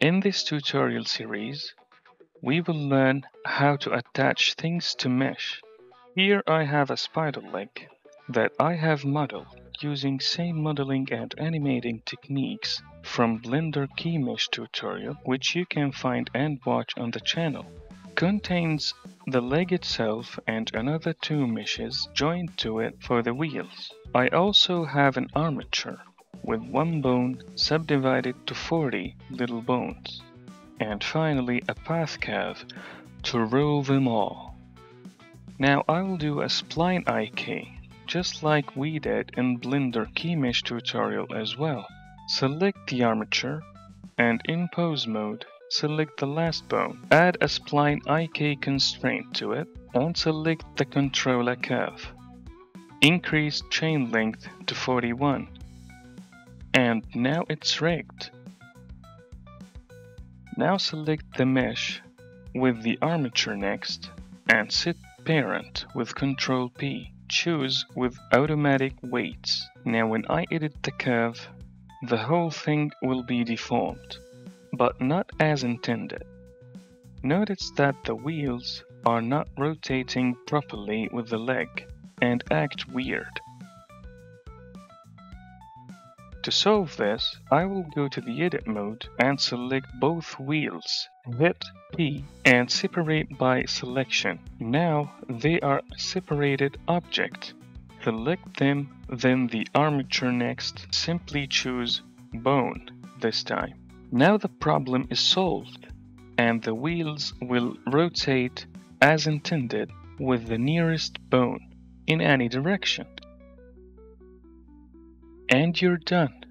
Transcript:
In this tutorial series, we will learn how to attach things to mesh. Here I have a spider leg that I have modeled using same modeling and animating techniques from Blender Key Mesh tutorial which you can find and watch on the channel. Contains the leg itself and another two meshes joined to it for the wheels. I also have an armature with one bone subdivided to 40 little bones. And finally a path curve to rule them all. Now I will do a spline IK, just like we did in Blender Key Mesh tutorial as well. Select the armature and in pose mode select the last bone. Add a spline IK constraint to it and select the controller curve. Increase chain length to 41 and now it's rigged. Now select the mesh with the armature next and set parent with Ctrl P. Choose with automatic weights. Now when I edit the curve, the whole thing will be deformed, but not as intended. Notice that the wheels are not rotating properly with the leg and act weird. To solve this, I will go to the edit mode and select both wheels, hit P and separate by selection. Now they are a separated object. Select them, then the armature next, simply choose bone this time. Now the problem is solved and the wheels will rotate as intended with the nearest bone in any direction and you're done.